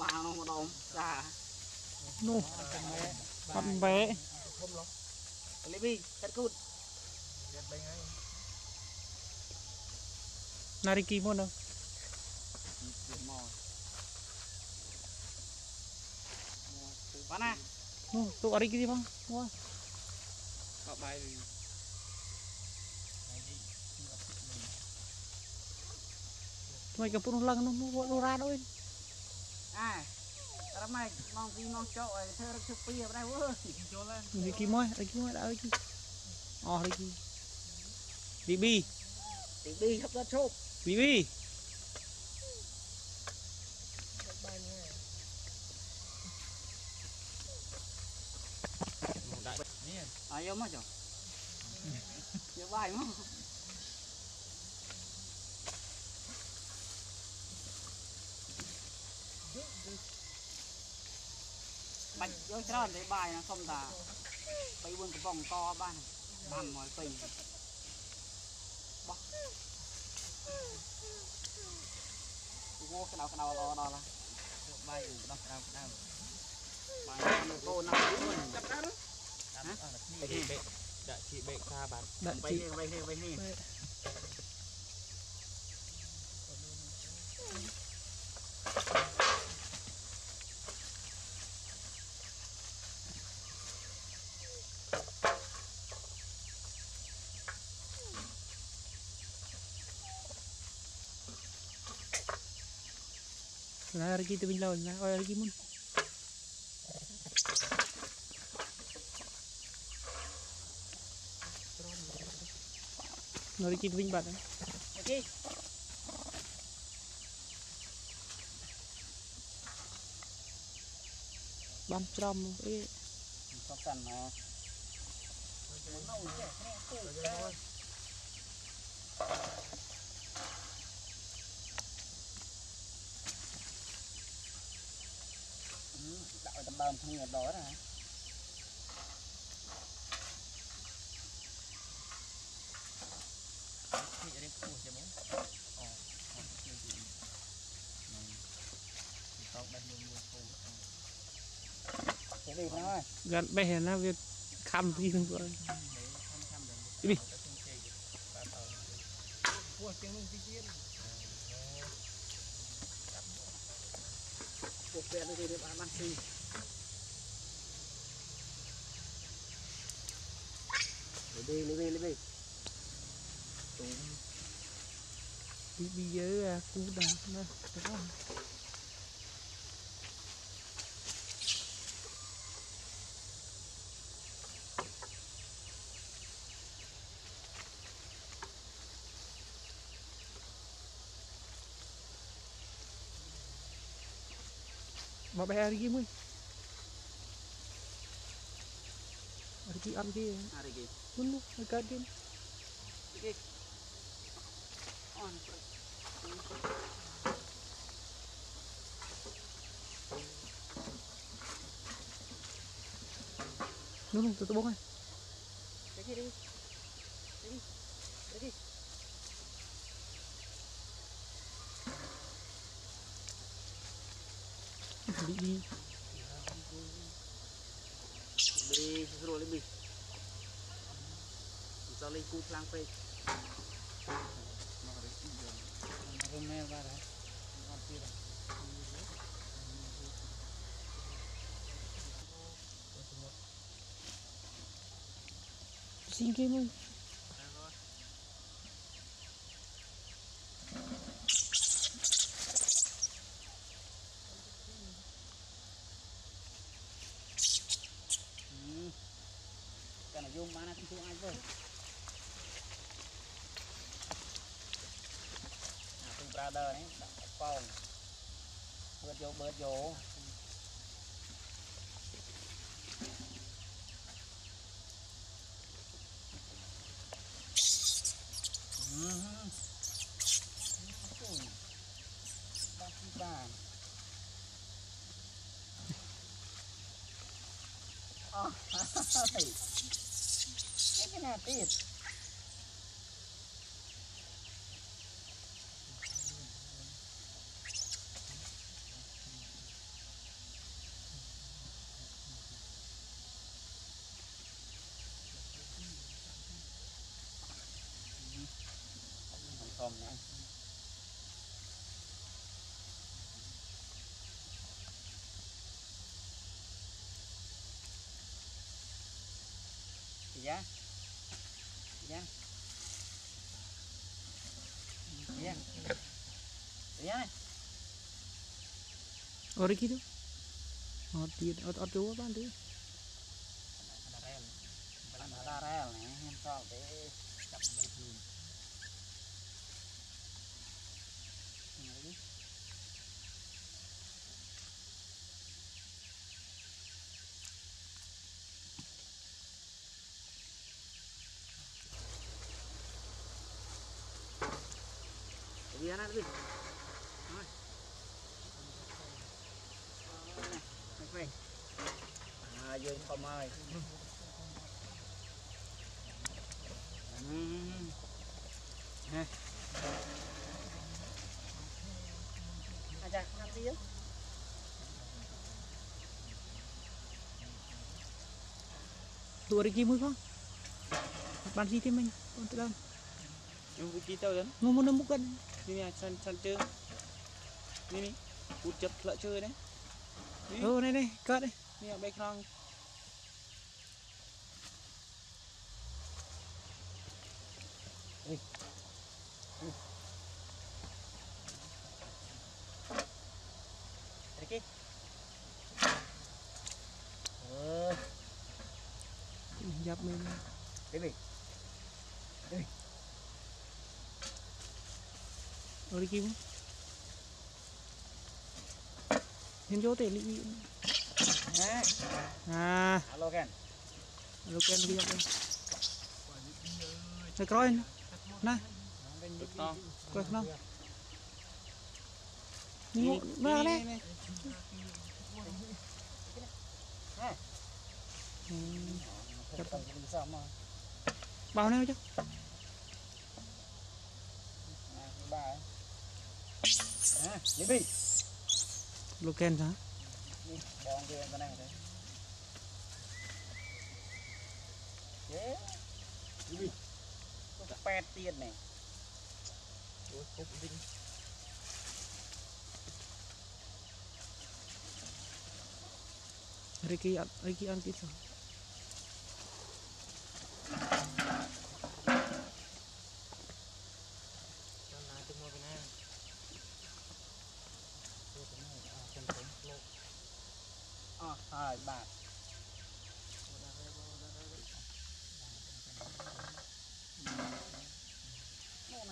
បាល់នោះម្ដងចា នោះ អត់ចាំមែ អត់បែ ធំឡោះ លីប៊ីកាត់គូត ទៀតលេងហើយ ណារីគីមុននោះ មកបាណា នោះទូអរីគីផងមក ក៏បាយ ថ្មីកំពុងឡើងនោះនោះនោះរ៉ាដូច អាត្រម៉េចម៉ងពីម៉ងចោឲ្យធ្វើរឹកឈឹកពីអត់ដែរវើ à rồi mong gì mong chỗ rồi thơ được chụp bia vào đây ơi đi kì môi đi kì môi đã ơi kì ờ đi kì đi bi. Đi bi hấp dẫn chụp đi bi. Ayo mah, Jo. Ya. បាយមកបាច់យកច្រើនទេបាយណាសុំតា3 4កំប៉ុងតបានបានមកពេញបោះងោក្តៅក្តៅល្អដល់ហើយបាយដោះក្តៅក្តៅបាយនៅកូនណាមួយចាប់ដល់ដាក់អត់នេះបេកដាក់ជីបេកថាបាទដាក់បីជីនេះបីនេះបីនេះណារីគីទៅវិញឡើយណាអើរីគីមុននៅរីគីទៅវិញបាត់ហើយអូខេបាន na kita tu binlaw na o rigi mun. Nó đi chín vinh bạn đấy okay. băm làm thằng nhật đó này gần bé hiện nó việc khăm gì không vậy đi cuộc về nó đi được ăn ăn xin Đi, lấy bê, lấy Đi đi với à, cú đá nữa Mà bé đi mới Di ambil. ya, ini. Gadin. Oke. On. Tutup bangun. Lagi, lagi. Lagi. Lagi. ស្រួលលីប៊ីចលីគូខ្លាំងពេកមករីយរមែបាទអត់ទៀត xin kiếm ơi កា thòm nè Chị giá Chị giá Chị giá Chị giá này អូ Tom ya. Iya. Iya. Iya. Iya. Ori gitu. Oh, tiut, ot dua pan. Ada rel. Ada rel nih, entol deh. dia na lebih. Rồi. Này, quay. À, dương không ơi. Nè. À, gì đó. Tua đi chi mới không? Bạn gì thế mình? Con tự đơn. Ngomong-ngomong bukan นี่ฉันฉันเจอนี่นี่อุดจับละเจอเนี่ยโอ้นี่นี่ก็ได้เนี่ยใบคลองเฮ้ยตะกี้เออยับมือเฮ้ยเฮ้ย ഒരിക്കും എന്തോ തെളി Rồi coi nè. Coi nó. Ngộ nó đấy. Bao nhiêu chứ? Luken sah. Pet tiền này. Ủa, cục đinh. Ricky, Ricky ăn cái?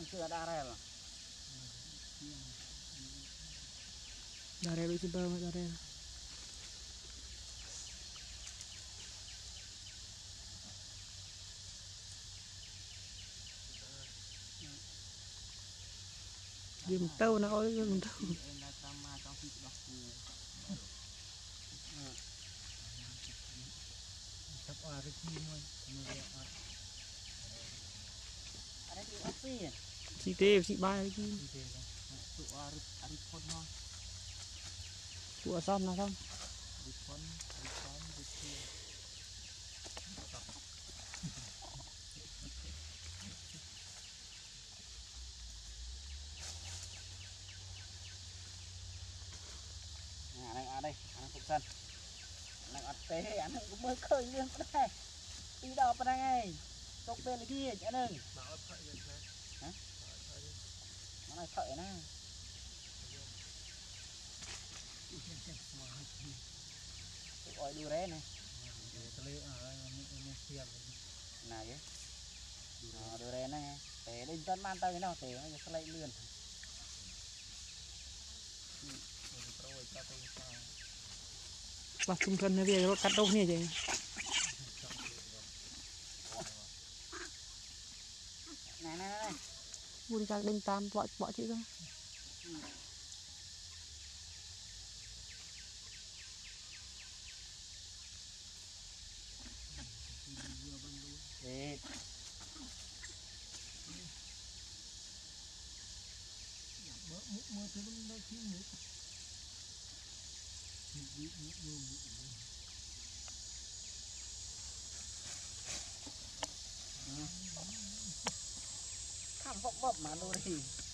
sudah ada rel Darel itu banget Darel. Dia tahu nak oleh tahu. Di? si te si bay chứ. Tụ sam là không? À đây à đây à cục sân này ăn cũng mới khơi riêng cái này. Đi đò bên này ຕົກເປັນທີ່ອັນนึง mà sợi na ôi đu ré này. Nào chứ nó đu ré này. Để lên chân ban tay cái nào để nó sẽ lấy lươn bắt chung thân nó bây giờ cắt đâu nè chị này này này vun ra đinh tam bỏ bỏ chữ ra Thank you. mưa thứ nó khi nước Mưa- mưa- mưa- mưa-